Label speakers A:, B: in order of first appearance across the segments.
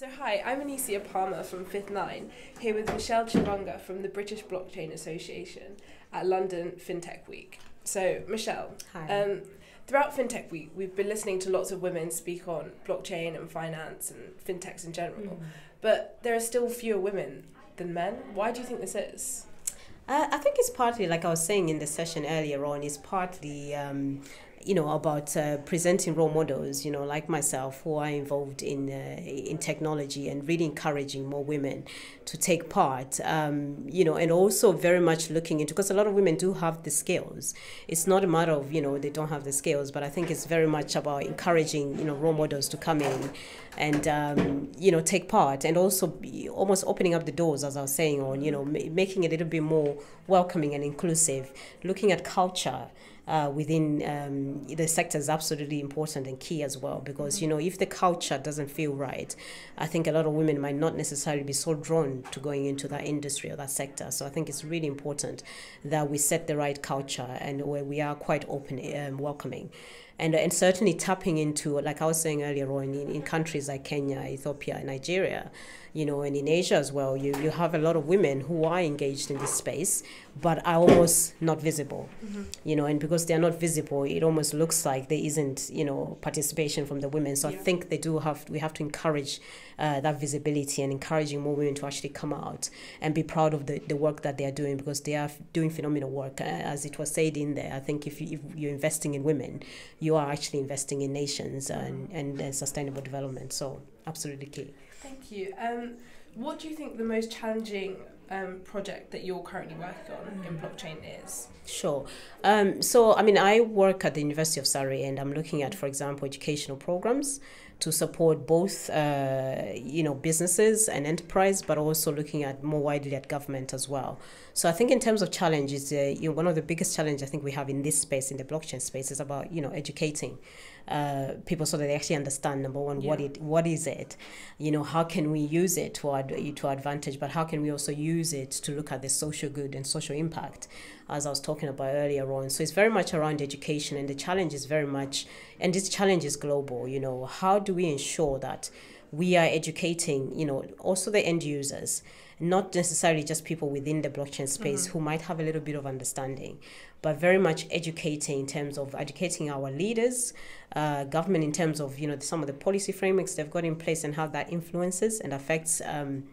A: So hi, I'm Anicia Palmer from Fifth Nine, here with Michelle Chivunga from the British Blockchain Association at London FinTech Week. So Michelle,
B: Hi.
A: um, throughout FinTech Week, we've been listening to lots of women speak on blockchain and finance and fintechs in general,
B: Mm.
A: but there are still fewer women than men. Why do you think this is?
B: Uh, I think it's partly, like I was saying in the session earlier on, it's partly, um, you know, about uh, presenting role models, you know, like myself, who are involved in uh, in technology and really encouraging more women to take part, um, you know, and also very much looking into because a lot of women do have the skills. It's not a matter of you know they don't have the skills, but I think it's very much about encouraging you know role models to come in and um, you know take part and also be almost opening up the doors as i was saying on you know ma- making it a little bit more welcoming and inclusive looking at culture uh, within um, the sector is absolutely important and key as well because you know if the culture doesn't feel right i think a lot of women might not necessarily be so drawn to going into that industry or that sector. So i think it's really important that we set the right culture and where we are quite open and welcoming and, and certainly tapping into, like I was saying earlier on, in, in countries like Kenya, Ethiopia, Nigeria, you know, and in Asia as well, you, you have a lot of women who are engaged in this space, but are almost not visible, you know, and because they're not visible, it almost looks like there isn't, you know, participation from the women. So
A: Yeah.
B: I think they do have, we have to encourage uh, that visibility and encouraging more women to actually come out and be proud of the, the work that they are doing because they are doing phenomenal work. Uh, as it was said in there, I think if, you, if you're investing in women, you are actually investing in nations and, and, uh, sustainable development. So absolutely key.
A: Thank you. Um, what do you think the most challenging um, project that you're currently working on in blockchain is?
B: Sure. Um, so, I mean, I work at the University of Surrey and I'm looking at, for example, educational programs to support both, uh, you know, businesses and enterprise, but also looking at more widely at government as well. So I think in terms of challenges, uh, you know, one of the biggest challenges I think we have in this space, in the blockchain space, is about, you know, educating uh, people so that they actually understand, number one, what it what is it? You know, how can we use it to our, to our advantage, but how can we also use it to look at the social good and social impact? As I was talking about earlier on. So it's very much around education, and the challenge is very much, and this challenge is global. You know, how do we ensure that we are educating, you know, also the end users, not necessarily just people within the blockchain space who might have a little bit of understanding, but very much educating in terms of educating our leaders, uh, government in terms of you know some of the policy frameworks they've got in place and how that influences and affects. Um,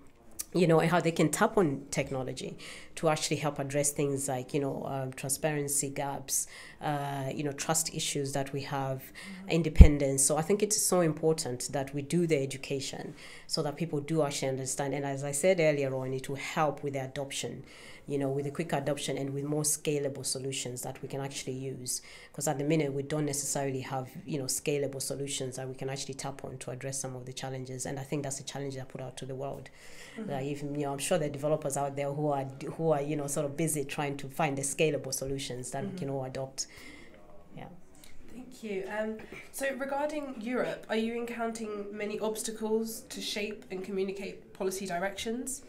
B: you know, how they can tap on technology to actually help address things like, you know, um, transparency gaps, uh, you know, trust issues that we have, independence. So I think it's so important that we do the education so that people do actually understand. And as I said earlier on, it will help with the adoption, you know, with the quick adoption and with more scalable solutions that we can actually use. Because at the minute, we don't necessarily have, you know, scalable solutions that we can actually tap on to address some of the challenges. And I think that's a challenge I put out to the world. Even you know, I'm sure there are developers out there who are who are you know sort of busy trying to find the scalable solutions that we can all adopt. Yeah.
A: Thank you. Um, so, regarding Europe, are you encountering many obstacles to shape and communicate policy directions?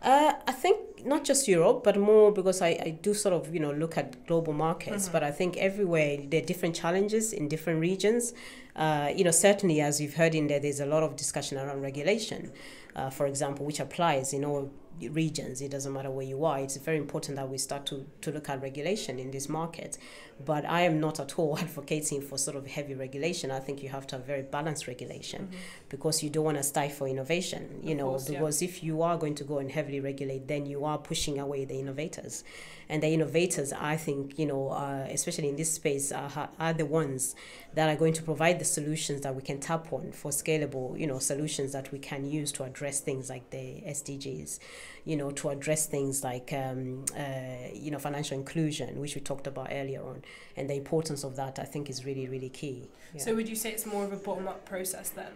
B: Uh, I think not just Europe, but more because I, I do sort of you know look at global markets. But I think everywhere there are different challenges in different regions. Uh, you know, certainly as you've heard in there, there's a lot of discussion around regulation, uh, for example, which applies in all regions. It doesn't matter where you are. It's very important that we start to, to look at regulation in this market. But I am not at all advocating for sort of heavy regulation. I think you have to have very balanced regulation because you don't want to stifle innovation. You
A: Of
B: know,
A: course, yeah.
B: because if you are going to go and heavily regulate, then you are pushing away the innovators. And the innovators, I think, you know, uh, especially in this space, are, are the ones that are going to provide the solutions that we can tap on for scalable, you know, solutions that we can use to address things like the SDGs, you know, to address things like, um, uh, you know, financial inclusion, which we talked about earlier on. And the importance of that, I think, is really, really key. Yeah.
A: So, would you say it's more of a bottom up process then?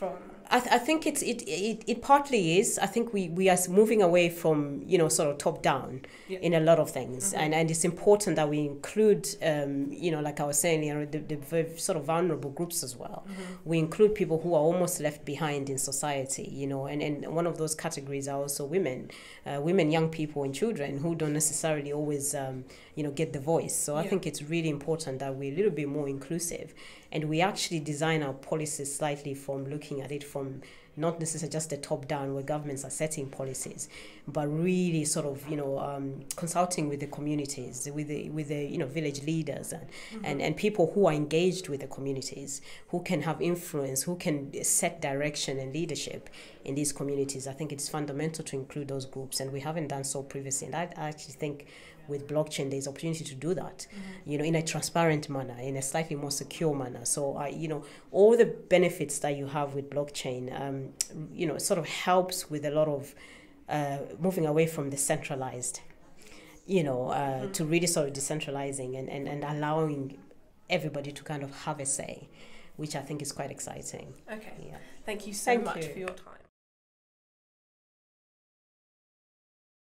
A: From
B: I, th- I think it's it, it it partly is. I think we, we are moving away from you know sort of top down
A: Yeah.
B: in a lot of things, and, and it's important that we include um, you know like I was saying you know the, the sort of vulnerable groups as well. We include people who are almost left behind in society, you know, and, and one of those categories are also women, uh, women, young people, and children who don't necessarily always um, you know get the voice. So I think it's really important that we're a little bit more inclusive and we actually design our policies slightly from looking at it from not necessarily just the top down where governments are setting policies, but really sort of you know um, consulting with the communities, with the with the you know village leaders and, mm-hmm. and and people who are engaged with the communities, who can have influence, who can set direction and leadership in these communities. I think it's fundamental to include those groups, and we haven't done so previously. And I, I actually think with blockchain there's opportunity to do that mm-hmm. you know in a transparent manner in a slightly more secure manner so i you know all the benefits that you have with blockchain um, you know sort of helps with a lot of uh, moving away from the centralized you know uh, mm-hmm. to really sort of decentralizing and, and, and allowing everybody to kind of have a say which i think is quite exciting
A: okay yeah thank you so Thank much you. for your time